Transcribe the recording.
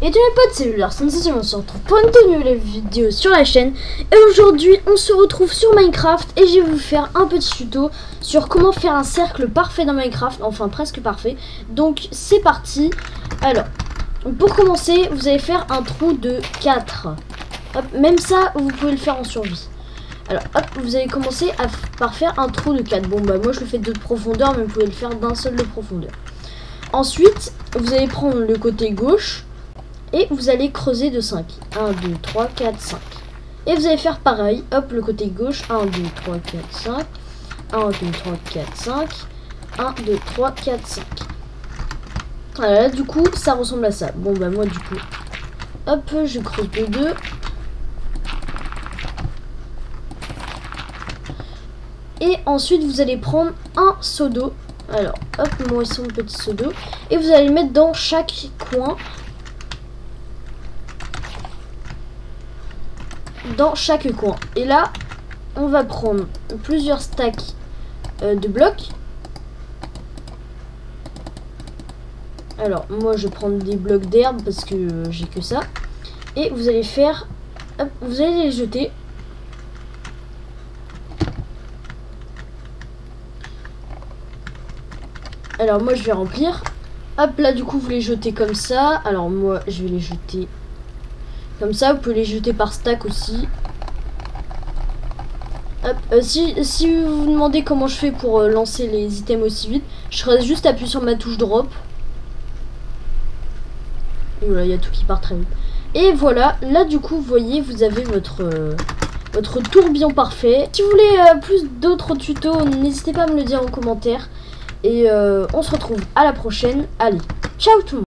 Et tous les potes, c'est Lars Sensation, on se retrouve pour une nouvelle vidéo sur la chaîne. Et aujourd'hui, on se retrouve sur Minecraft et je vais vous faire un petit tuto sur comment faire un cercle parfait dans Minecraft, enfin presque parfait. Donc c'est parti. Alors, pour commencer, vous allez faire un trou de 4. Hop, même ça, vous pouvez le faire en survie. Alors, hop, vous allez commencer à, par faire un trou de 4. Bon, bah moi je le fais de profondeur, mais vous pouvez le faire d'un seul de profondeur. Ensuite, vous allez prendre le côté gauche et vous allez creuser de 5. 1, 2, 3, 4, 5. Et vous allez faire pareil. Hop, le côté gauche. 1, 2, 3, 4, 5. 1, 2, 3, 4, 5. 1, 2, 3, 4, 5. Voilà, là, du coup, ça ressemble à ça. Bon, bah, moi, du coup, hop, je creuse de 2. Et ensuite, vous allez prendre un seau d'eau. Alors, hop, moi, c'est mon petit seau d'eau. Et vous allez le mettre dans chaque coin dans chaque coin. Et là, on va prendre plusieurs stacks euh, de blocs. Alors, moi, je vais prendre des blocs d'herbe parce que j'ai que ça. Et vous allez faire... Vous allez les jeter. Alors, moi, je vais remplir. Hop, là, du coup, vous les jetez comme ça. Alors, moi, je vais les jeter comme ça, vous pouvez les jeter par stack aussi. Euh, si, si vous vous demandez comment je fais pour euh, lancer les items aussi vite, je serais juste appuyé sur ma touche drop. Voilà, il y a tout qui part très vite. Et voilà, là du coup, vous voyez, vous avez votre, euh, votre tourbillon parfait. Si vous voulez plus d'autres tutos, n'hésitez pas à me le dire en commentaire. Et on se retrouve à la prochaine. Allez, ciao tout le monde